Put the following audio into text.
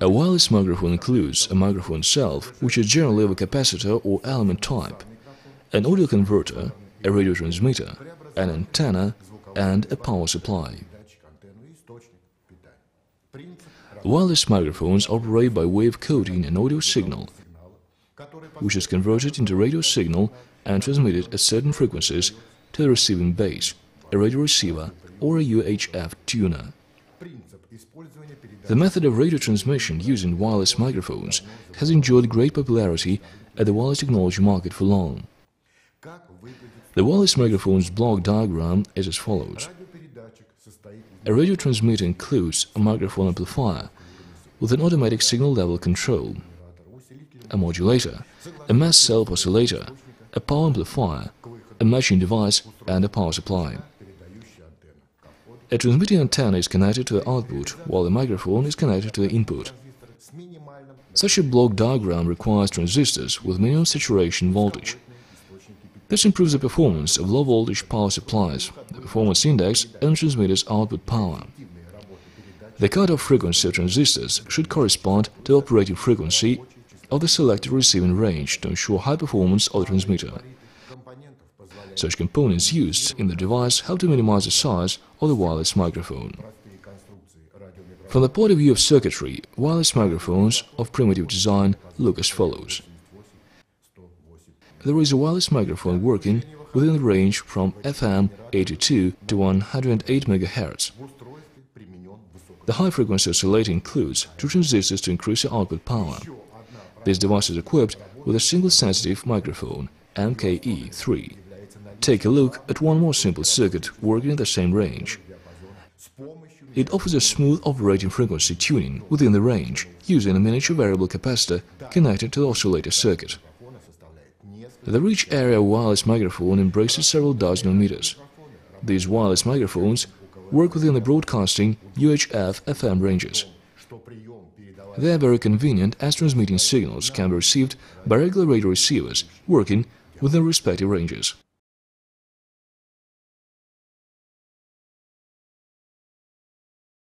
A wireless microphone includes a microphone itself, which is generally of a capacitor or electret type, an audio converter, a radio transmitter, an antenna, and a power supply. Wireless microphones operate by way of coding an audio signal, which is converted into radio signal and transmitted at certain frequencies to the receiving base, a radio receiver or a UHF tuner. The method of radio transmission using wireless microphones has enjoyed great popularity at the wireless technology market for long. The wireless microphone's block diagram is as follows. A radio transmitter includes a microphone amplifier with an automatic signal level control, a modulator, a master self oscillator, a power amplifier, a matching device and a power supply. A transmitting antenna is connected to the output, while the microphone is connected to the input. Such a block diagram requires transistors with minimum saturation voltage. This improves the performance of low-voltage power supplies, the performance index, and transmitter's output power. The cutoff frequency of transistors should correspond to the operating frequency of the selected receiving range to ensure high performance of the transmitter. Such components used in the device help to minimize the size of the wireless microphone. From the point of view of circuitry, wireless microphones of primitive design look as follows. There is a wireless microphone working within the range from FM 82 to 108 MHz. The high frequency oscillator includes two transistors to increase the output power. This device is equipped with a single sensitive microphone, MKE3. Take a look at one more simple circuit working in the same range. It offers a smooth operating frequency tuning within the range using a miniature variable capacitor connected to the oscillator circuit. The reach area wireless microphone embraces several dozen meters. These wireless microphones work within the broadcasting UHF FM ranges. They are very convenient as transmitting signals can be received by regular radio receivers working within respective ranges.